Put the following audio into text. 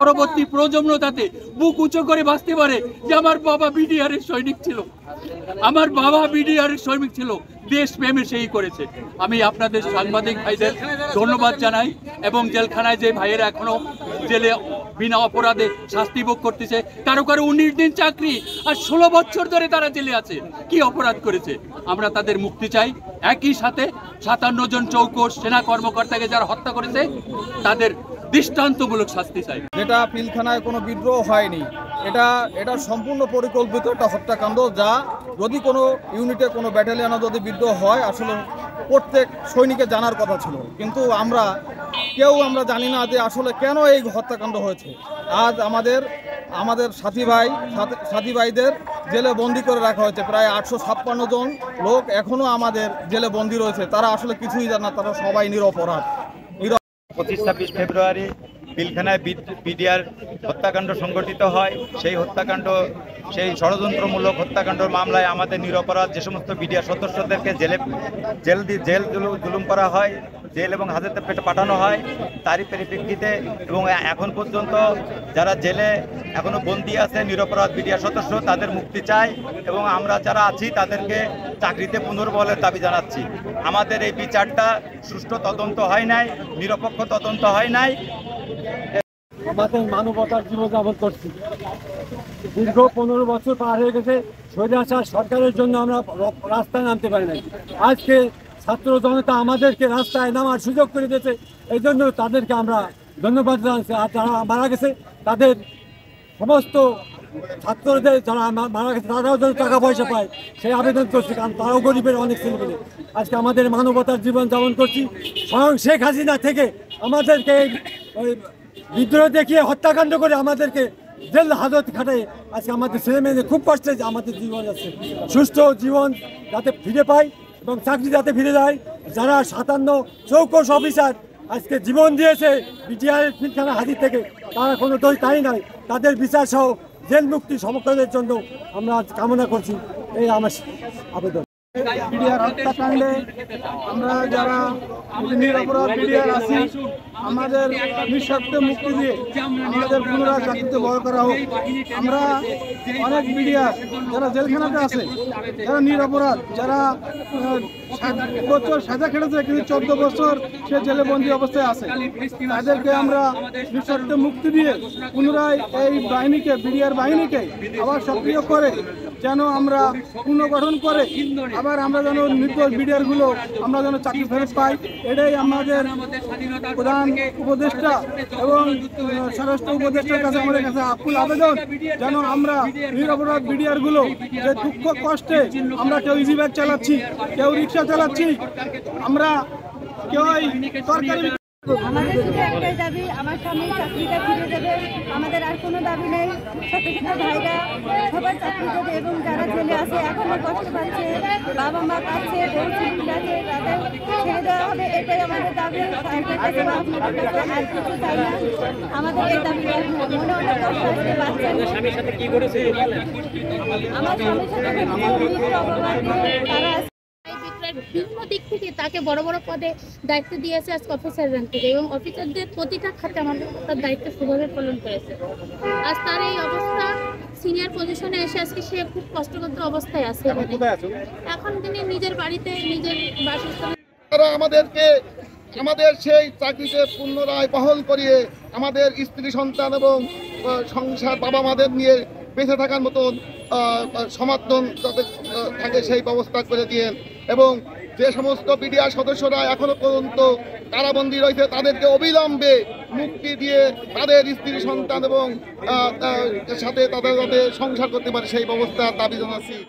পরবর্তী প্রজন্মতাতে বুক উঁচু করে বাঁচতে পারে যে আমার বাবা বিডিআর এর সৈনিক ছিল। আমার বাবা বিডিআর এর সৈনিক ছিল। দেশ প্রেমে সেই করেছে। আমি আপনাদের সাংবাদিক ভাইদের ধন্যবাদ জানাই এবং জেলখানায় যে ভাইয়েরা এখনও জেলে বিনা অপরাধে শাস্তি ভোগ করতেছে কারও কারও উনিশ দিন চাকরি আর ষোলো বছর ধরে তারা জেলে আছে। কি অপরাধ করেছে? আমরা তাদের মুক্তি চাই। একই সাথে সাতান্ন জন চৌকস সেনা কর্মকর্তাকে যারা হত্যা করেছে, তাদের দৃষ্টান্তমূলক শাস্তি চাই। যেটা পিলখানায় কোনো বিদ্রোহ হয়নি, এটা এটা সম্পূর্ণ পরিকল্পিত একটা হত্যাকাণ্ড যা যদি কোনো ইউনিটে কোনো ব্যাটালিয়নে যদি বিদ্রোহ হয়, আসলে প্রত্যেক সৈনিকে জানার কথা ছিল। কিন্তু আমরা, কেউ আমরা জানি না যে আসলে কেন এই হত্যাকাণ্ড হয়েছে। আজ আমাদের আমাদের সাথী ভাই, সাথী- ভাইদের জেলে বন্দি করে রাখা হয়েছে। প্রায় আটশো ছাপ্পান্ন জন লোক এখনও আমাদের জেলে বন্দি রয়েছে। তারা আসলে কিছুই জানে না, তারা সবাই নিরপরাধ। પચીસ છવ્વીસ ફેબ્રુઆરી পিলখানায় বিডিআর হত্যাকাণ্ড সংগঠিত হয়। সেই হত্যাকাণ্ড, সেই ষড়যন্ত্রমূলক হত্যাকাণ্ড মামলায় আমাদের নিরপরাধ যে সমস্ত বিডিআর সদস্যদেরকে জেলে, জেল দি জেল জুলু- জুলুম করা হয়, জেল এবং হাজতে পেটে পাঠানো হয় তারই পরিপ্রেক্ষিতে এবং এখন পর্যন্ত যারা জেলে এখনও বন্দি আছে, নিরপরাধ বিডিআর সদস্য, তাদের মুক্তি চাই এবং আমরা যারা আছি তাদেরকে চাকরিতে পুনর্বলের দাবি জানাচ্ছি। আমাদের এই বিচারটা সুষ্ঠু তদন্ত হয় নাই, নিরপেক্ষ তদন্ত হয় নাই। আমাদের মানবতার জীবনযাপন করছি। দীর্ঘ পনেরো বছর পার হয়ে গেছে স্বৈরাচার সরকারের জন্য আমরা রাস্তায় নামতে পারি নাই। আজকে ছাত্র জনতা আমাদেরকে রাস্তায় নামার সুযোগ করে দিয়েছে, এই জন্য তাদেরকে আমরা ধন্যবাদ জানাচ্ছি। আর যারা মারা গেছে, তাদের সমস্ত ছাত্রদের যারা মারা গেছে, তারাও যেন টাকা পয়সা পায়, সেই আবেদন করছি, কারণ তারাও গরিবের অনেক ছেলেমেয়ে আজকে আমাদের মানবতার জীবন যাপন করছি। স্বয়ং শেখ হাসিনা থেকে আমাদেরকে ওই বিদ্রোহ দেখিয়ে হত্যাকাণ্ড করে আমাদেরকে জেল হাজত খাটায় আজকে আমাদের ছেলে মেয়েদের খুব কষ্টে আমাদের জীবন আছে সুস্থ জীবন যাতে ফিরে পায় এবং চাকরি যাতে ফিরে যায়। যারা সাতান্ন চৌকস অফিসার আজকে জীবন দিয়েছে বিটিআর ফিলখানা হাজির থেকে, তারা কোনো দোষ তাই নাই। তাদের বিচার সহ জেল মুক্তি সমর্থনের জন্য আমরা কামনা করছি। এই আমার আবেদন। বিডিআর হত্যাকাণ্ডে আমরা যারা নিরপরাধ বিডিআর আছি, আমাদের নিঃস্বার্থ মুক্তি দিয়ে আমাদের পুনরায় চাকরিতে বড় করা হোক। আমরা অনেক বিডিআর যারা জেলখানাতে আছে, যারা নিরপরাধ যারা সাত বছর সাজা খেটেছে, কিন্তু চোদ্দ বছর সে জেলে বন্দী অবস্থায় আছে, তাদেরকে আমরা নিঃস্বার্থ মুক্তি দিয়ে পুনরায় এই বাহিনীকে, বিডিআর বাহিনীকে আবার সক্রিয় করে যেন আমরা পুনর্গঠন করে আবার আমরা যেন নির্দোষ বিডিআরগুলো আমরা যেন চাকরি ফেরত পাই, এটাই আমাদের প্রধান উপদেষ্টা এবং স্বরাষ্ট্র উপদেষ্টার কাছে আমাদের কাছে আকুল আবেদন যেন আমরা নিরপরাধ বিডিআরগুলো যে দুঃখ কষ্টে আমরা কেউ ইজি ব্যাগ চালাচ্ছি, কেউ রিক্সা চালাচ্ছি, আমরা কেউ সরকারি আমাদের শুধু একটাই দাবি আমার স্বামী চাকরিটা ফিরে দেবে। আমাদের আর কোনো দাবি নেই। ছোট ছোট ভাইরা সবার চাকরি দেবে এবং যারা ছেলে আছে এখনও কষ্ট পাচ্ছে। বাবা মা পাচ্ছে বউ ছেলে আছে তাদের ছেড়ে দেওয়া হবে এটাই আমাদের দাবি। সরকারের কাছে বা আপনাদের কাছে আর কিছু চাই না। আমাদের এই দাবি মনে অনেক কষ্ট আমার স্বামীর সাথে বিভিন্ন দিক থেকে তাকে বড় বড় পদে দায়িত্ব দিয়েছে আজকে অফিসার র্যাঙ্ক থেকে এবং অফিসারদের প্রতিটা খাতে আমাদের তার দায়িত্ব সেভাবে পালন করেছে। আজ তার এই অবস্থা সিনিয়র পজিশনে এসে আজকে সে খুব কষ্টকর অবস্থায় আছে এখন তিনি নিজের বাড়িতে নিজের বাসস্থানে তারা আমাদেরকে আমাদের সেই চাকরিতে পুনরায় বহল করিয়ে আমাদের স্ত্রী সন্তান এবং সংসার বাবা মাদের নিয়ে বেঁচে থাকার মতন সমর্থন আহ, থাকে সেই ব্যবস্থা করে দিয়েন এবং যে সমস্ত বিডিআর সদস্যরা এখনও পর্যন্ত কারাবন্দী রয়েছে, তাদেরকে অবিলম্বে মুক্তি দিয়ে তাদের স্ত্রী, সন্তান এবং সাথে তাদের সাথে সংসার করতে পারে সেই ব্যবস্থা দাবি জানাচ্ছি।